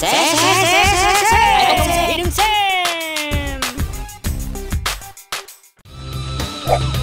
Sam, Sam, Sam, Sam, Sam. I can hit Sam.